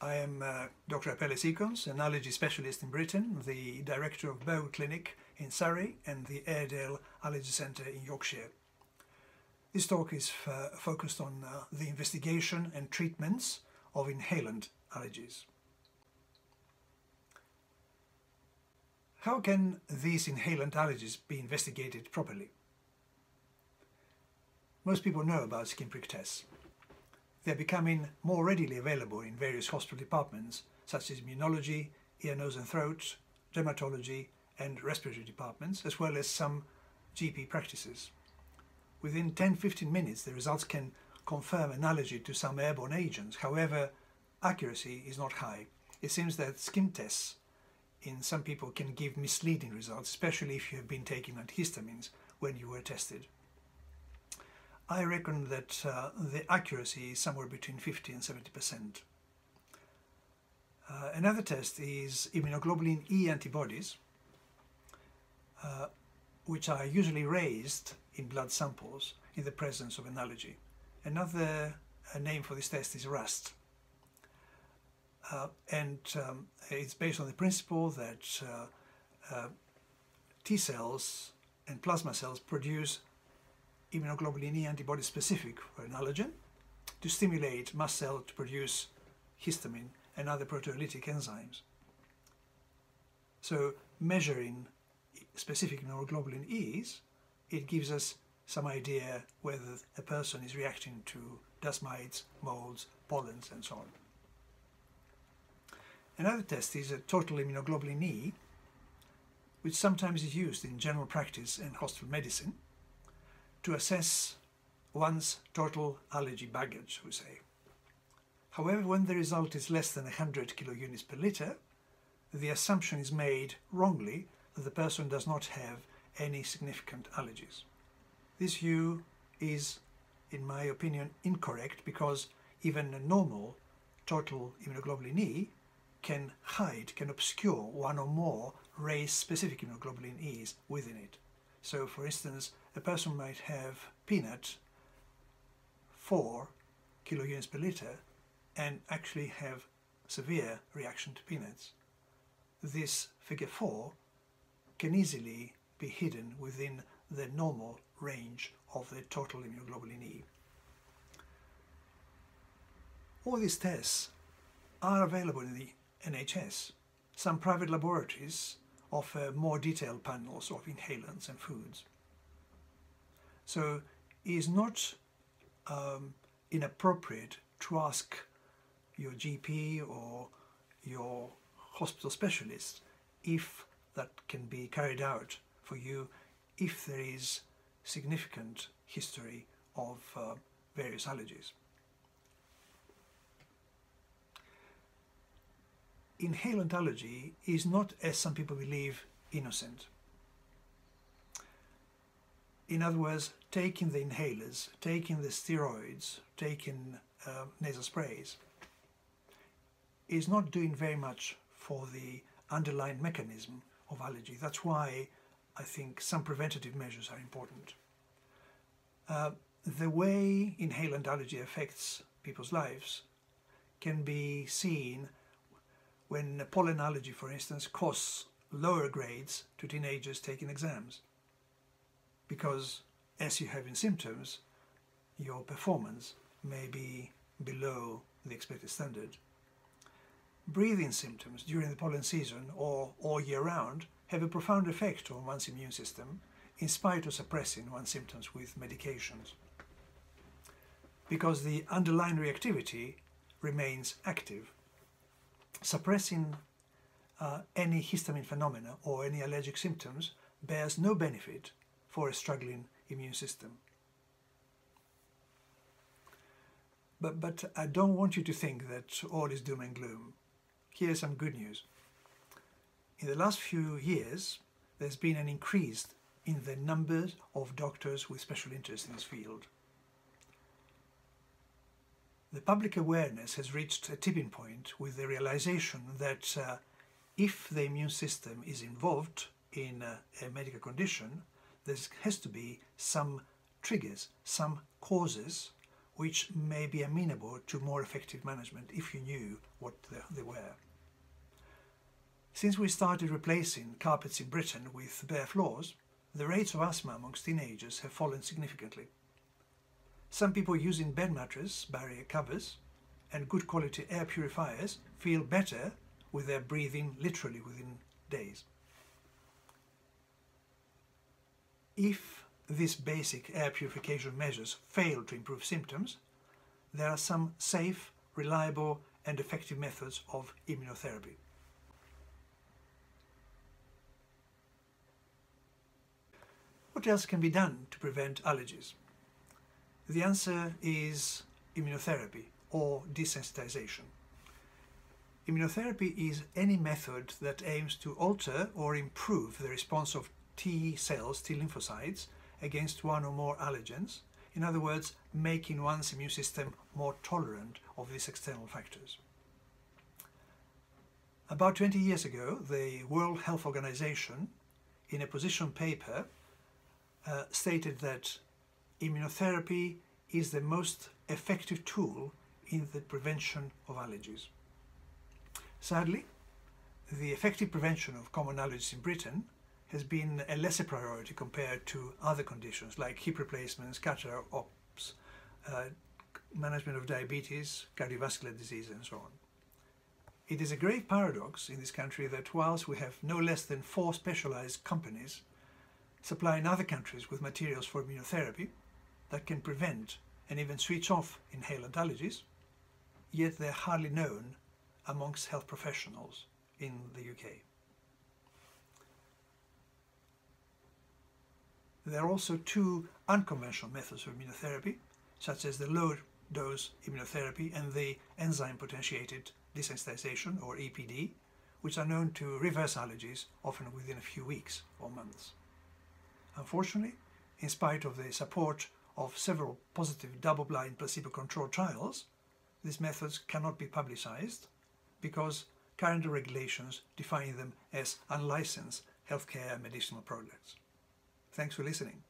I am uh, Dr. Apelles Econs, an allergy specialist in Britain, the director of Bow Clinic in Surrey and the Airedale Allergy Centre in Yorkshire. This talk is focused on uh, the investigation and treatments of inhalant allergies. How can these inhalant allergies be investigated properly? Most people know about skin prick tests. They're becoming more readily available in various hospital departments such as immunology, ear, nose and throat, dermatology and respiratory departments, as well as some GP practices. Within 10-15 minutes the results can confirm allergy to some airborne agents. However, accuracy is not high. It seems that skin tests in some people can give misleading results, especially if you have been taking antihistamines when you were tested. I reckon that uh, the accuracy is somewhere between 50 and 70 percent. Uh, another test is immunoglobulin E antibodies, uh, which are usually raised in blood samples in the presence of an allergy. Another uh, name for this test is RAST. Uh, and um, it's based on the principle that uh, T cells and plasma cells produce immunoglobulin E antibody specific for an allergen to stimulate mast cell to produce histamine and other proteolytic enzymes. So measuring specific immunoglobulin E's, it gives us some idea whether a person is reacting to dust mites, molds, pollens and so on. Another test is a total immunoglobulin E, which sometimes is used in general practice and hospital medicine to assess one's total allergy baggage, we say. However, when the result is less than 100 kilounits per litre, the assumption is made wrongly that the person does not have any significant allergies. This view is, in my opinion, incorrect because even a normal total immunoglobulin E can hide, can obscure one or more race-specific immunoglobulin E's within it. So, for instance, a person might have peanut 4 kilounits per liter and actually have severe reaction to peanuts. This figure 4 can easily be hidden within the normal range of the total immunoglobulin E. All these tests are available in the NHS. Some private laboratories offer more detailed panels of inhalants and foods. So it is not um, inappropriate to ask your GP or your hospital specialist if that can be carried out for you if there is significant history of uh, various allergies. Inhalant allergy is not, as some people believe, innocent. In other words, taking the inhalers, taking the steroids, taking uh, nasal sprays is not doing very much for the underlying mechanism of allergy. That's why I think some preventative measures are important. Uh, the way inhalant allergy affects people's lives can be seen when pollen allergy, for instance, costs lower grades to teenagers taking exams because as you have in symptoms, your performance may be below the expected standard. Breathing symptoms during the pollen season or all year round have a profound effect on one's immune system in spite of suppressing one's symptoms with medications. Because the underlying reactivity remains active. Suppressing uh, any histamine phenomena or any allergic symptoms bears no benefit for a struggling immune system. But, but I don't want you to think that all is doom and gloom. Here's some good news. In the last few years, there's been an increase in the numbers of doctors with special interest in this field. The public awareness has reached a tipping point with the realization that uh, if the immune system is involved in uh, a medical condition, there has to be some triggers, some causes which may be amenable to more effective management if you knew what they were. Since we started replacing carpets in Britain with bare floors, the rates of asthma amongst teenagers have fallen significantly. Some people using bed mattress barrier covers and good quality air purifiers feel better with their breathing literally within days. If these basic air purification measures fail to improve symptoms, there are some safe, reliable and effective methods of immunotherapy. What else can be done to prevent allergies? The answer is immunotherapy or desensitization. Immunotherapy is any method that aims to alter or improve the response of T cells, T lymphocytes, against one or more allergens. In other words, making one's immune system more tolerant of these external factors. About 20 years ago, the World Health Organization, in a position paper, uh, stated that immunotherapy is the most effective tool in the prevention of allergies. Sadly, the effective prevention of common allergies in Britain has been a lesser priority compared to other conditions like hip replacements, cataract ops, uh, management of diabetes, cardiovascular disease and so on. It is a great paradox in this country that whilst we have no less than four specialized companies supplying other countries with materials for immunotherapy that can prevent and even switch off inhalant allergies, yet they're hardly known amongst health professionals in the UK. There are also two unconventional methods of immunotherapy, such as the low-dose immunotherapy and the enzyme-potentiated desensitization, or EPD, which are known to reverse allergies, often within a few weeks or months. Unfortunately, in spite of the support of several positive double-blind placebo-controlled trials, these methods cannot be publicized because current regulations define them as unlicensed healthcare medicinal products. Thanks for listening.